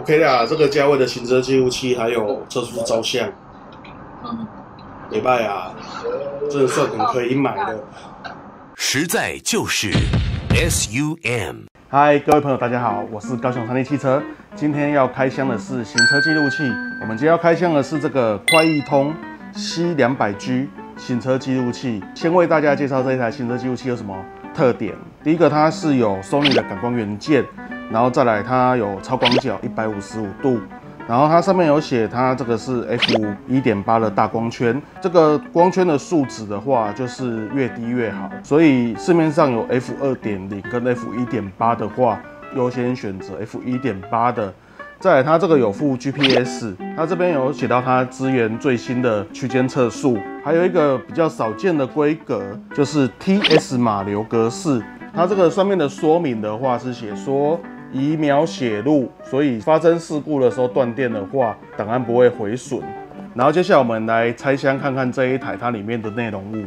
OK 啦，这个价位的行车记录器还有测速照相，嗯，没败啊，这算很可以买的。实在就是 SUM。嗨，各位朋友，大家好，我是高雄长利汽车。今天要开箱的是行车记录器。我们今天要开箱的是这个快易通 C 两百 G 行车记录器。先为大家介绍这一台行车记录器有什么特点。第一个，它是有 Sony 的感光元件，然后再来它有超广角一百五十五度。然后它上面有写，它这个是 f 一点八的大光圈，这个光圈的数值的话，就是越低越好。所以市面上有 f 二点零跟 f 一点八的话，优先选择 f 一点八的。再来，它这个有附 GPS，它这边有写到它支援最新的区间测速，还有一个比较少见的规格，就是 TS 码流格式。它这个上面的说明的话是写说。以秒写入，所以发生事故的时候断电的话，档案不会毁损。然后接下来我们来拆箱看看这一台它里面的内容物。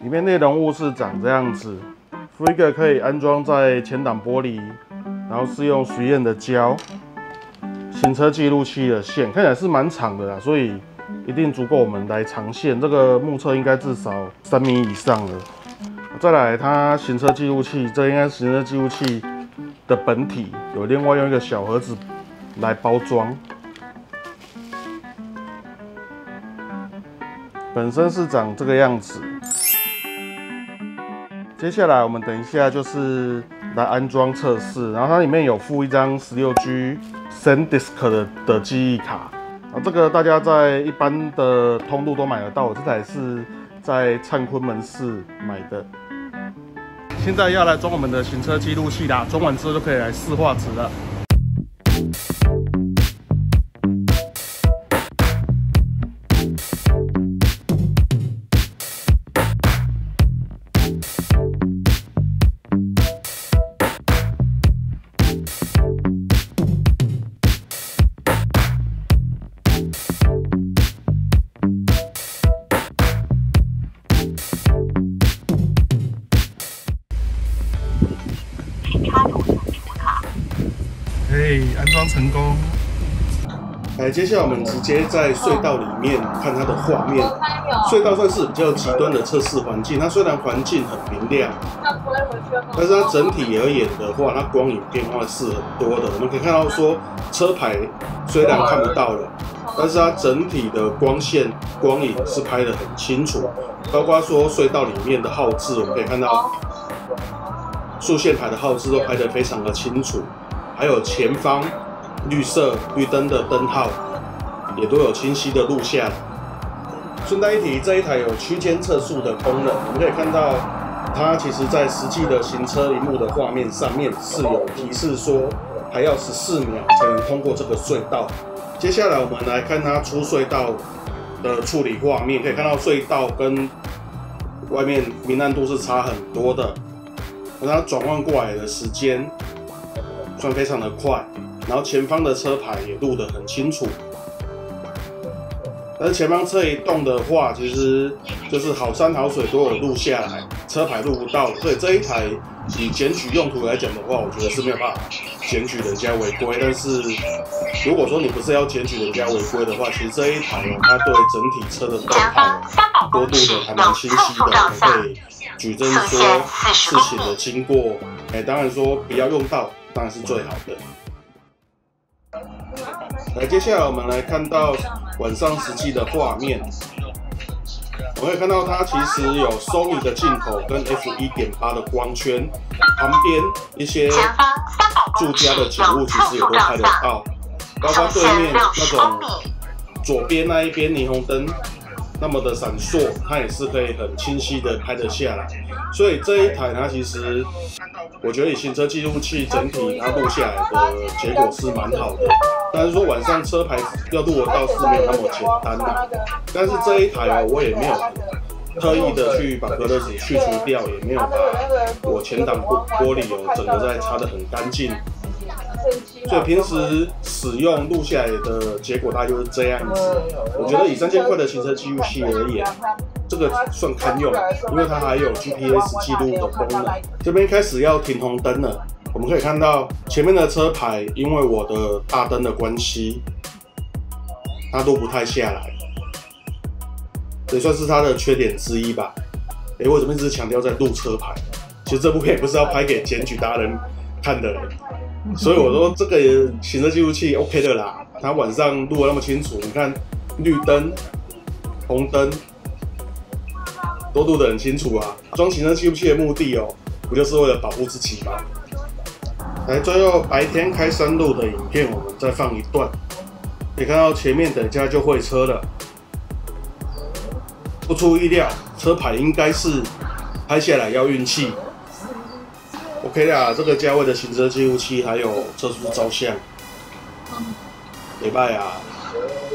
里面内容物是长这样子 f r e e 可以安装在前挡玻璃，然后是用实验的胶，行车记录器的线看起来是蛮长的啦，所以。一定足够我们来长线，这个目测应该至少三米以上了。再来，它行车记录器，这应该行车记录器的本体，有另外用一个小盒子来包装。本身是长这个样子。接下来我们等一下就是来安装测试，然后它里面有附一张十六 G SanDisk 的的记忆卡。啊，这个大家在一般的通路都买得到，这台是在灿坤门市买的。现在要来装我们的行车记录器啦，装完之后就可以来试画质了。嘿，安装成功。来，接下来我们直接在隧道里面看它的画面。隧道算是比较极端的测试环境，它虽然环境很明亮，但是它整体而言的话，它光影变化是很多的。我们可以看到说，车牌虽然看不到了，但是它整体的光线、光影是拍得很清楚。包括说隧道里面的号志，我们可以看到。竖线牌的号志都拍得非常的清楚，还有前方绿色绿灯的灯号也都有清晰的录像。顺带一提，这一台有区间测速的功能，我们可以看到它其实在实际的行车荧幕的画面上面是有提示说还要十四秒才能通过这个隧道。接下来我们来看它出隧道的处理画面，可以看到隧道跟外面明暗度是差很多的。它转换过来的时间算非常的快，然后前方的车牌也录得很清楚。而前方车一动的话，其实就是好山好水都有录下来，车牌录不到。所以这一台以检举用途来讲的话，我觉得是没有办法检举人家违规。但是如果说你不是要检举人家违规的话，其实这一台呢，它对整体车的动态多录的还蛮清晰的，可以。举证说事情的经过，哎，当然说不要用到，当然是最好的。来，接下来我们来看到晚上实际的画面，我们可以看到它其实有 Sony 的镜头跟 f 一点八的光圈，旁边一些住家的景物其实也都拍得到，包括对面那种左边那一边霓虹灯。那么的闪烁，它也是可以很清晰的拍得下来。所以这一台它其实，我觉得以行车记录器整体它录下来的结果是蛮好的。但是说晚上车牌要录得到是没有那么简单的。但是这一台哦，我也没有特意的去把隔热纸去除掉，也没有把我前挡玻玻璃哦整个在擦得很干净。所以平时使用录下来的结果大概就是这样子。我觉得以三千块的行车记录器而言，这个算堪用，因为它还有 GPS 记录的功能。这边开始要停红灯了，我们可以看到前面的车牌，因为我的大灯的关系，它都不太下来，也算是它的缺点之一吧。哎，我怎么一直强调在录车牌？其实这部片不是要拍给检举达人看的，所以我说这个行车记录器 OK 的啦，它晚上录的那么清楚，你看绿灯、红灯。都录得很清楚啊！装行车记录器的目的哦，不就是为了保护自己吗？来，最后白天开山路的影片，我们再放一段。可以看到前面等一下就会车了，不出意料，车牌应该是拍下来要运气。OK 啦，这个价位的行车记录器还有测速照相，礼拜啊，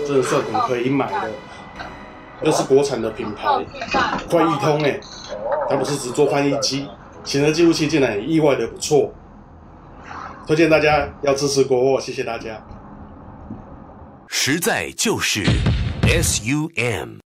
这算很可以买的。又是国产的品牌，快易通哎，它不是只做翻译机，行车记录器竟然也意外的不错，推荐大家要支持国货，谢谢大家。实在就是 S U M。